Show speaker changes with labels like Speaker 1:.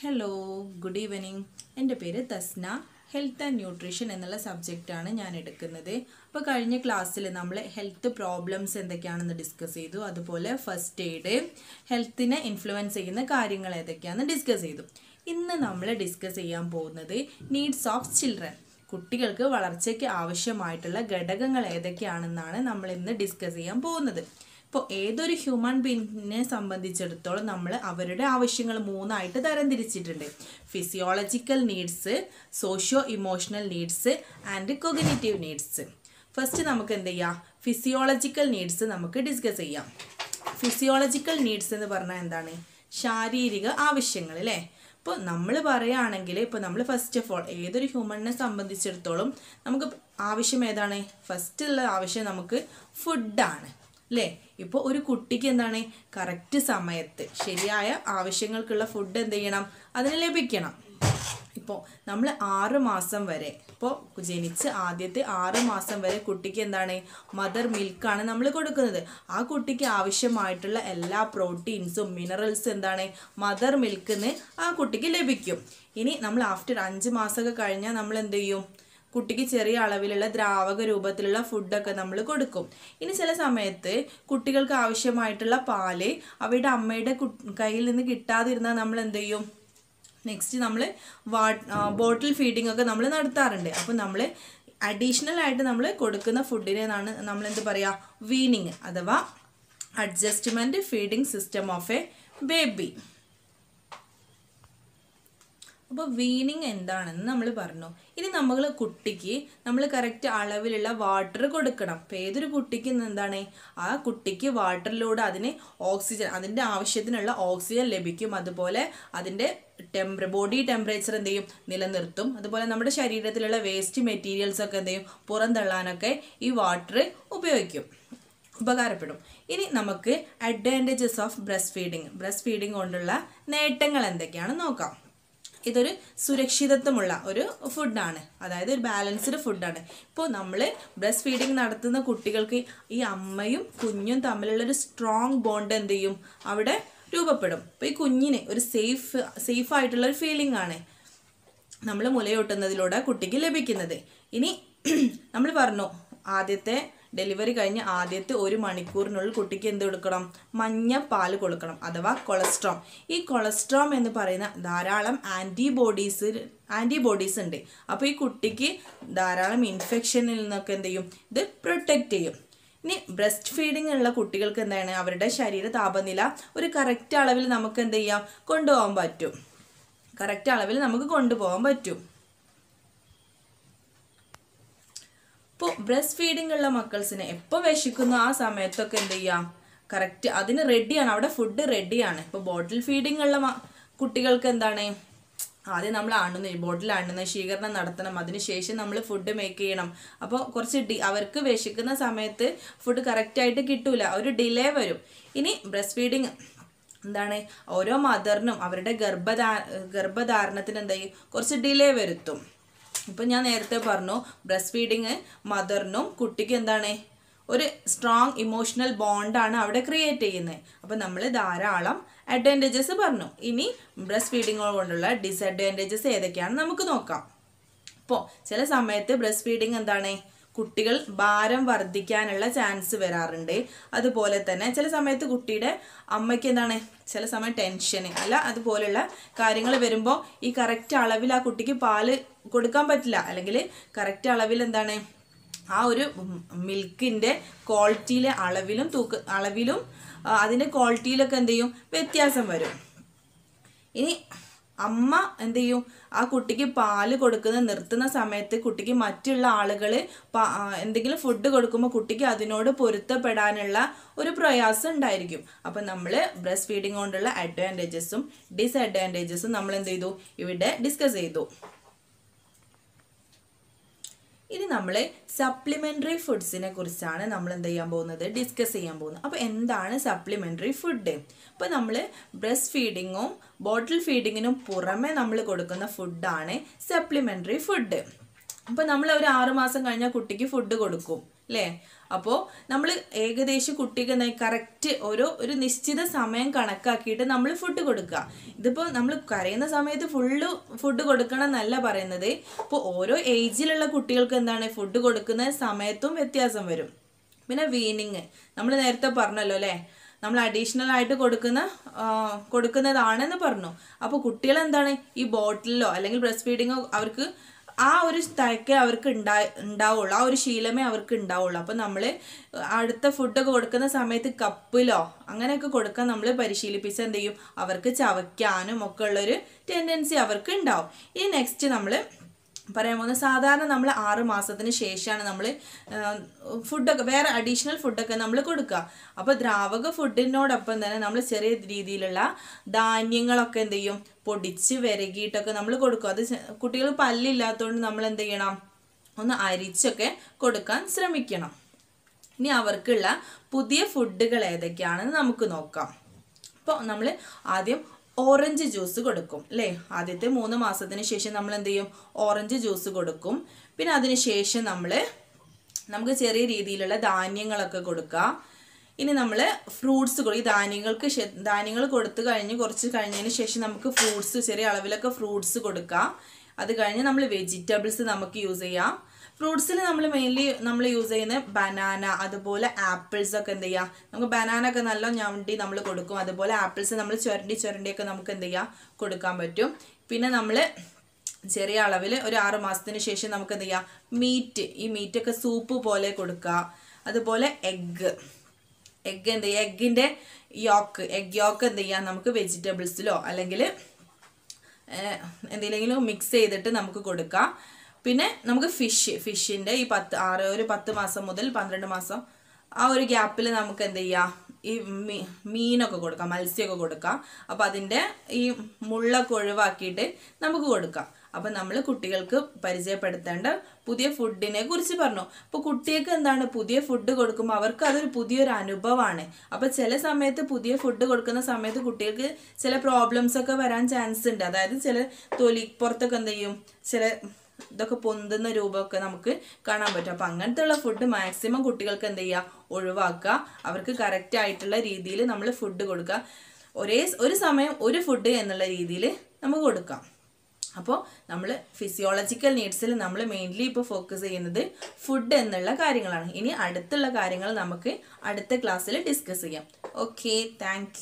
Speaker 1: Hello good evening എന്റെ പേര് Thasna. Health and nutrition എന്നുള്ള സബ്ജക്റ്റാണ് ഞാൻ എടുക്കുന്നത്. അപ്പോൾ കഴിഞ്ഞ ക്ലാസ്സിൽ നമ്മൾ ഹെൽത്ത് പ്രോബ്ലംസ് എന്തൊക്കെയാണെന്ന് ഡിസ്കസ് ചെയ്തു. അതുപോലെ ഫസ്റ്റ് എയ്ഡ് ഹെൽത്തിനെ ഇൻഫ്ലുവൻസ് ചെയ്യുന്ന കാര്യങ്ങൾ ഏതൊക്കെയാണെന്ന് ഡിസ്കസ് ചെയ്തു. ഇന്ന് നമ്മൾ ഡിസ്കസ് ചെയ്യാൻ പോകുന്നത് നീഡ്സ് ഓഫ് ചിൽഡ്രൻ കുട്ടികൾക്ക് വളർച്ചയ്ക്ക് ആവശ്യമായിട്ടുള്ള ഘടകങ്ങൾ ഏതൊക്കെയാണെന്നാണ് നമ്മൾ ഇന്ന് ഡിസ്കസ് ചെയ്യാൻ പോകുന്നത്. ഇപ്പോൾ ഏതൊരു ഹ്യൂമൻ ബീങ്ങിനെ സംബന്ധിച്ചിടത്തോളം നമ്മൾ അവരുടെ ആവശ്യങ്ങൾ മൂന്നായിട്ട് തരംതിരിച്ചിട്ടുണ്ട്. Physiological needs socio emotional needs and cognitive needs first നമുക്ക് എന്ത് ചെയ്യാം? ഫിസിയോളജിക്കൽ നീഡ്സ് നമുക്ക് ഡിസ്കസ് ചെയ്യാം. ഫിസിയോളജിക്കൽ നീഡ്സ് എന്ന് പറഞ്ഞാൽ എന്താണ്? ശാരീരിക ആവശ്യങ്ങൾ അല്ലേ? ഇപ്പോൾ നമ്മൾ പറയുകയാണെങ്കിൽ ഇപ്പോൾ നമ്മൾ ഫസ്റ്റ് ഓഫ് ഓൾ ഏതൊരു ഹ്യൂമണിനെ സംബന്ധിച്ചിടത്തോളം നമുക്ക് ആവശ്യം ഏതാണ്? ഫസ്റ്റ് ഉള്ള ആവശ്യം നമുക്ക് ഫുഡാണ് അല്ലേ ഇപ്പോൾ ഒരു കുട്ടിക്ക് എന്താണ്? കറക്റ്റ് സമയത്ത് ശരിയായ ആവശ്യങ്ങൾക്കുള്ള ഫുഡ് എന്ത് ചെയ്യണം? അതിന് ലഭിക്കണം. ഇപ്പോൾ നമ്മൾ ആറ് മാസം വരെ ഇപ്പോൾ ജനിച്ച് ആദ്യത്തെ ആറ് മാസം വരെ കുട്ടിക്ക് എന്താണ്? മദർ മിൽക്കാണ് നമ്മൾ കൊടുക്കുന്നത്. ആ കുട്ടിക്ക് ആവശ്യമായിട്ടുള്ള എല്ലാ പ്രോട്ടീൻസും മിനറൽസും എന്താണ്? മദർ മിൽക്കിൽ ആ കുട്ടിക്ക് ലഭിക്കും. ഇനി നമ്മൾ ആഫ്റ്റർ അഞ്ച് മാസമൊക്കെ കഴിഞ്ഞാൽ നമ്മൾ എന്ത് ചെയ്യും? കുട്ടിക്ക് ചെറിയ അളവിലുള്ള ദ്രാവക രൂപത്തിലുള്ള ഫുഡൊക്കെ നമ്മൾ കൊടുക്കും. ഇനി ചില സമയത്ത് കുട്ടികൾക്ക് ആവശ്യമായിട്ടുള്ള പാൽ അവയുടെ അമ്മയുടെ കയ്യിൽ നിന്ന് കിട്ടാതിരുന്നാൽ നമ്മൾ എന്ത് ചെയ്യും? നെക്സ്റ്റ് നമ്മൾ വാ ബോട്ടിൽ ഫീഡിംഗ് ഒക്കെ നമ്മൾ നടത്താറുണ്ട്. അപ്പോൾ നമ്മൾ അഡീഷണൽ ആയിട്ട് നമ്മൾ കൊടുക്കുന്ന ഫുഡിനെന്നാണ് നമ്മൾ എന്ത് പറയുക വീനിങ് അഥവാ adjustment feeding system of a baby അപ്പോൾ വീനിങ് എന്താണെന്ന് നമ്മൾ പറഞ്ഞു. ഇനി നമ്മൾ കുട്ടിക്ക് നമ്മൾ കറക്റ്റ് അളവിലുള്ള വാട്ടർ കൊടുക്കണം. അപ്പോൾ ഏതൊരു കുട്ടിക്ക് എന്താണ്? ആ കുട്ടിക്ക് വാട്ടറിലൂടെ അതിന് ഓക്സിജൻ അതിന്റെ ആവശ്യത്തിനുള്ള ഓക്സിജൻ ലഭിക്കും. അതുപോലെ അതിന്റെ ടെമ്പറ ബോഡി ടെമ്പറേച്ചർ എന്ത് ചെയ്യും? നിലനിർത്തും. അതുപോലെ നമ്മുടെ ശരീരത്തിലുള്ള വേസ്റ്റ് മെറ്റീരിയൽസ് ഒക്കെ എന്ത് ചെയ്യും? പുറന്തള്ളാനൊക്കെ ഈ വാട്ടർ ഉപയോഗിക്കും. ഉപകാരപ്പെടും. ഇനി നമുക്ക് advantages of breast feeding breast feeding കൊണ്ടുള്ള നേട്ടങ്ങൾ എന്തൊക്കെയാണെന്ന് നോക്കാം. ഇതൊരു സുരക്ഷിതത്വമുള്ള ഒരു ഫുഡാണ് അതായത് ഒരു ബാലൻസ്ഡ് ഫുഡാണ് ഇപ്പോൾ നമ്മൾ ബ്രസ്റ്റ് ഫീഡിങ് നടത്തുന്ന കുട്ടികൾക്ക് ഈ അമ്മയും കുഞ്ഞും തമ്മിലുള്ള ഒരു സ്ട്രോങ് ബോണ്ട് എന്ത് ചെയ്യും അവിടെ രൂപപ്പെടും. അപ്പോൾ ഈ കുഞ്ഞിന് ഒരു സേഫ് സേഫ് ആയിട്ടുള്ള ഒരു ഫീലിംഗ് ആണ് നമ്മൾ മുലയൂട്ടുന്നതിലൂടെ കുട്ടിക്ക് ലഭിക്കുന്നത്. ഇനി നമ്മൾ പറഞ്ഞു ആദ്യത്തെ ഡെലിവറി കഴിഞ്ഞ് ആദ്യത്തെ ഒരു മണിക്കൂറിനുള്ളിൽ കുട്ടിക്ക് എന്ത് കൊടുക്കണം? മഞ്ഞ പാൽ കൊടുക്കണം അഥവാ കൊളസ്ട്രോം. ഈ കൊളസ്ട്രോം എന്ന് പറയുന്ന ധാരാളം ആന്റിബോഡീസ് ആന്റിബോഡീസ് ഉണ്ട്. അപ്പോൾ ഈ കുട്ടിക്ക് ധാരാളം ഇൻഫെക്ഷനിൽ നിന്നൊക്കെ എന്ത് ചെയ്യും? ഇത് പ്രൊട്ടക്റ്റ് ചെയ്യും. ഇനി ബ്രസ്റ്റ് ഫീഡിംഗ് ഉള്ള കുട്ടികൾക്ക് എന്താണ്? അവരുടെ ശരീര താപനില ഒരു കറക്റ്റ് അളവിൽ നമുക്ക് എന്ത് ചെയ്യാം? കൊണ്ടുപോകാൻ പറ്റും. കറക്റ്റ് അളവിൽ നമുക്ക് കൊണ്ടുപോകാൻ പറ്റും. ഇപ്പോൾ ബ്രസ്റ്റ് ഫീഡിംഗ് ഉള്ള മക്കൾസിന് എപ്പോൾ വിശക്കുന്നു ആ സമയത്തൊക്കെ എന്ത് ചെയ്യാം? കറക്റ്റ് അതിന് റെഡിയാണ് അവിടെ ഫുഡ് റെഡിയാണ് ഇപ്പോൾ ബോട്ടിൽ ഫീഡിംഗ് ഉള്ള കുട്ടികൾക്ക് എന്താണ്? ആദ്യം നമ്മൾ അണുന്ന ബോട്ടിൽ അണുന്ന ശീകരണം നടത്തണം. അതിനുശേഷം നമ്മൾ ഫുഡ് മേക്ക് ചെയ്യണം. അപ്പോൾ കുറച്ച് ഡി അവർക്ക് വിശക്കുന്ന സമയത്ത് ഫുഡ് കറക്റ്റായിട്ട് കിട്ടൂല. ഒരു ഡിലേ വരും. ഇനി ബ്രസ്റ്റ് ഫീഡിങ് എന്താണ്? ഓരോ മദറിനും അവരുടെ ഗർഭധാ ഗർഭധാരണത്തിന് എന്തായി കുറച്ച് ഡിലേ വരുത്തും. ഇപ്പം ഞാൻ നേരത്തെ പറഞ്ഞു ബ്രസ്റ്റ് ഫീഡിങ് മദറിനും കുട്ടിക്കും എന്താണ്? ഒരു സ്ട്രോങ് ഇമോഷണൽ ബോണ്ടാണ് അവിടെ ക്രിയേറ്റ് ചെയ്യുന്നത്. അപ്പം നമ്മൾ ധാരാളം അഡ്വാന്റേജസ് പറഞ്ഞു. ഇനി ബ്രസ്റ്റ് ഫീഡിങ് കൊണ്ടുള്ള ഡിസഡ്വാന്റേജസ് ഏതൊക്കെയാണ് നമുക്ക് നോക്കാം. ഇപ്പോൾ ചില സമയത്ത് ബ്രസ്റ്റ് ഫീഡിങ് എന്താണ്? കുട്ടികൾ ഭാരം വർദ്ധിക്കാനുള്ള ചാൻസ് വരാറുണ്ട്. അതുപോലെ തന്നെ ചില സമയത്ത് കുട്ടിയുടെ അമ്മയ്ക്ക് എന്താണ്? ചില സമയം ടെൻഷന് അല്ല അതുപോലുള്ള കാര്യങ്ങൾ വരുമ്പോൾ ഈ കറക്റ്റ് അളവിൽ ആ കുട്ടിക്ക് പാൽ കൊടുക്കാൻ പറ്റില്ല. അല്ലെങ്കിൽ കറക്റ്റ് അളവിൽ എന്താണ്? ആ ഒരു മിൽക്കിന്റെ ക്വാളിറ്റിയിലെ അളവിലും തൂക്ക അളവിലും അതിന്റെ ക്വാളിറ്റിയിലൊക്കെ എന്ത് ചെയ്യും? വ്യത്യാസം വരും. ഇനി അമ്മ എന്ത് ചെയ്യും? ആ കുട്ടിക്ക് പാൽ കൊടുക്കുന്ന നിർത്തുന്ന സമയത്ത് കുട്ടിക്ക് മറ്റുള്ള ആളുകൾ എന്തെങ്കിലും ഫുഡ് കൊടുക്കുമ്പോൾ കുട്ടിക്ക് അതിനോട് പൊരുത്തപ്പെടാനുള്ള ഒരു പ്രയാസം ഉണ്ടായിരിക്കും. അപ്പം നമ്മൾ ബ്രസ്റ്റ് ഫീഡിംഗ് കൊണ്ടുള്ള അഡ്വാന്റേജസും ഡിസഡ്വാന്റേജസും നമ്മൾ എന്ത് ചെയ്തു? ഇവിടെ ഡിസ്കസ് ചെയ്തു. ഇനി നമ്മൾ സപ്ലിമെന്ററി ഫുഡ്സിനെ കുറിച്ചാണ് നമ്മൾ എന്ത് ചെയ്യാൻ പോകുന്നത്? ഡിസ്കസ് ചെയ്യാൻ പോകുന്നത്. അപ്പോൾ എന്താണ് സപ്ലിമെന്ററി ഫുഡ് അപ്പോൾ നമ്മൾ ബ്രസ്റ്റ് ഫീഡിങ്ങും ബോട്ടിൽ ഫീഡിങ്ങിനും പുറമെ നമ്മൾ കൊടുക്കുന്ന ഫുഡാണ് സപ്ലിമെന്ററി ഫുഡ് അപ്പോൾ നമ്മൾ ഒരു ആറുമാസം കഴിഞ്ഞാൽ കുട്ടിക്ക് ഫുഡ് കൊടുക്കും അല്ലേ അപ്പോൾ നമ്മൾ ഏകദേശം കുട്ടിക്ക് കറക്റ്റ് ഓരോ ഒരു നിശ്ചിത സമയം കണക്കാക്കിയിട്ട് നമ്മൾ ഫുഡ് കൊടുക്കുക ഇതിപ്പോൾ നമ്മൾ കരയുന്ന സമയത്ത് ഫുള്ള് ഫുഡ് കൊടുക്കണം എന്നല്ല പറയുന്നത്. ഇപ്പോൾ ഓരോ ഏജിലുള്ള കുട്ടികൾക്ക് എന്താണ് ഫുഡ് കൊടുക്കുന്ന സമയത്തും വ്യത്യാസം വരും. പിന്നെ വീനിങ് നമ്മൾ നേരത്തെ പറഞ്ഞല്ലോ അല്ലേ നമ്മൾ അഡീഷണൽ ആയിട്ട് കൊടുക്കുന്ന കൊടുക്കുന്നതാണെന്ന് പറഞ്ഞു. അപ്പോൾ കുട്ടികൾ എന്താണ് ഈ ബോട്ടിലോ അല്ലെങ്കിൽ ബ്രസ്റ്റ് ഫീഡിങ്ങോ അവർക്ക് ആ ഒരു തയക്കേ അവർക്ക് ഉണ്ടാ ഉണ്ടാവുള്ളൂ. ആ ഒരു ശീലമേ അവർക്ക് ഉണ്ടാവുള്ളൂ. അപ്പം നമ്മൾ അടുത്ത ഫുഡൊക്കെ കൊടുക്കുന്ന സമയത്ത് കപ്പിലോ അങ്ങനെയൊക്കെ കൊടുക്കാൻ നമ്മൾ പരിശീലിപ്പിച്ച എന്ത് ചെയ്യും? അവർക്ക് ചവയ്ക്കാനും ഒക്കെ ഉള്ളൊരു ടെൻഡൻസി അവർക്ക് ഉണ്ടാവും. ഈ നെക്സ്റ്റ് നമ്മൾ പറയാൻ പോകുന്നത് സാധാരണ നമ്മൾ ആറ് മാസത്തിന് ശേഷമാണ് നമ്മൾ ഫുഡൊക്കെ വേറെ അഡീഷണൽ ഫുഡൊക്കെ നമ്മൾ കൊടുക്കുക. അപ്പോൾ ദ്രാവക ഫുഡിനോടൊപ്പം തന്നെ നമ്മൾ ചെറിയ രീതിയിലുള്ള ധാന്യങ്ങളൊക്കെ എന്ത് ചെയ്യും? പൊടിച്ച് വിരകിയിട്ടൊക്കെ നമ്മൾ കൊടുക്കും. അത് കുട്ടികൾ പല്ലില്ലാത്തതുകൊണ്ട് നമ്മൾ എന്ത് ചെയ്യണം ഒന്ന് അരിച്ചൊക്കെ കൊടുക്കാൻ ശ്രമിക്കണം. ഇനി അവർക്കുള്ള പുതിയ ഫുഡുകൾ ഏതൊക്കെയാണെന്ന് നമുക്ക് നോക്കാം. അപ്പോൾ നമ്മൾ ആദ്യം ഓറഞ്ച് ജ്യൂസ് കൊടുക്കും അല്ലേ? ആദ്യത്തെ മൂന്ന് മാസത്തിന് ശേഷം നമ്മൾ എന്ത് ചെയ്യും? ഓറഞ്ച് ജ്യൂസ് കൊടുക്കും. പിന്നെ അതിന് ശേഷം നമ്മൾ നമുക്ക് ചെറിയ രീതിയിലുള്ള ധാന്യങ്ങളൊക്കെ കൊടുക്കുക. ഇനി നമ്മൾ ഫ്രൂട്ട്സ് ഈ ധാന്യങ്ങൾക്ക് ധാന്യങ്ങൾ കൊടുത്തു കഴിഞ്ഞ് കുറച്ച് കഴിഞ്ഞതിന് ശേഷം നമുക്ക് ഫ്രൂട്ട്സ് ചെറിയ അളവിലൊക്കെ ഫ്രൂട്ട്സ് കൊടുക്കാം. അത് കഴിഞ്ഞ് നമ്മൾ വെജിറ്റബിൾസ് നമുക്ക് യൂസ് ചെയ്യാം. ഫ്രൂട്ട്സിൽ നമ്മൾ മെയിൻലി നമ്മൾ യൂസ് ചെയ്യുന്ന ബനാന അതുപോലെ ആപ്പിൾസ് ഒക്കെ എന്ത് ചെയ്യാം. നമുക്ക് ബനാന ഒക്കെ നല്ല ഞവണ്ടി നമ്മൾ കൊടുക്കും. അതുപോലെ ആപ്പിൾസ് നമ്മൾ ചുരണ്ടി ചുരണ്ടിയൊക്കെ നമുക്ക് എന്ത് ചെയ്യാം? കൊടുക്കാൻ പറ്റും. പിന്നെ നമ്മൾ ചെറിയ അളവിൽ ഒരു ആറ് മാസത്തിന് ശേഷം നമുക്ക് എന്ത് ചെയ്യാം? മീറ്റ് ഈ മീറ്റൊക്കെ സൂപ്പ് പോലെ കൊടുക്കുക അതുപോലെ എഗ്ഗ് എഗ്ഗ് എന്ത് ചെയ്യുക എഗ്ഗിന്റെ യോക്ക് എഗ് യോക്ക് എന്ത് ചെയ്യാം? നമുക്ക് വെജിറ്റബിൾസിലോ അല്ലെങ്കിൽ എന്തെങ്കിലും മിക്സ് ചെയ്തിട്ട് നമുക്ക് കൊടുക്കാം. പിന്നെ നമുക്ക് ഫിഷ് ഫിഷിന്റെ ഈ പത്ത് ആറ് ഒരു പത്ത് മാസം മുതൽ പന്ത്രണ്ട് മാസം ആ ഒരു ഗ്യാപ്പിൽ നമുക്ക് എന്ത് ചെയ്യാം? ഈ മീനൊക്കെ കൊടുക്കാം മത്സ്യമൊക്കെ കൊടുക്കാം. അപ്പോൾ അതിന്റെ ഈ മുള്ളൊക്കെ ഒഴിവാക്കിയിട്ട് നമുക്ക് കൊടുക്കാം. അപ്പം നമ്മൾ കുട്ടികൾക്ക് പരിചയപ്പെടുത്തേണ്ട പുതിയ ഫുഡിനെ കുറിച്ച് പറഞ്ഞു. അപ്പോൾ കുട്ടികൾക്ക് എന്താണ്? പുതിയ ഫുഡ് കൊടുക്കുമ്പോൾ അവർക്ക് അതൊരു പുതിയൊരു അനുഭവമാണ് അപ്പോൾ ചില സമയത്ത് പുതിയ ഫുഡ് കൊടുക്കുന്ന സമയത്ത് കുട്ടികൾക്ക് ചില പ്രോബ്ലംസ് ഒക്കെ വരാൻ ചാൻസ് ഉണ്ട്. അതായത് ചില തൊലി പുറത്തൊക്കെ എന്ത് ചെയ്യും? ചില ഇതൊക്കെ പൊന്തുന്ന രൂപമൊക്കെ നമുക്ക് കാണാൻ പറ്റും. അപ്പം അങ്ങനത്തെ ഉള്ള ഫുഡ് മാക്സിമം കുട്ടികൾക്ക് എന്ത് ചെയ്യുക ഒഴിവാക്കുക. അവർക്ക് കറക്റ്റ് ആയിട്ടുള്ള രീതിയിൽ നമ്മൾ ഫുഡ് കൊടുക്കുക. ഒരേ ഒരു സമയം ഒരു ഫുഡ് എന്നുള്ള രീതിയിൽ നമുക്ക് കൊടുക്കാം. അപ്പോൾ നമ്മൾ ഫിസിയോളജിക്കൽ നീഡ്സിൽ നമ്മൾ മെയിൻലി ഇപ്പോൾ ഫോക്കസ് ചെയ്യുന്നത് ഫുഡ് എന്നുള്ള കാര്യങ്ങളാണ്. ഇനി അടുത്തുള്ള കാര്യങ്ങൾ നമുക്ക് അടുത്ത ക്ലാസ്സിൽ ഡിസ്കസ് ചെയ്യാം. Okay thank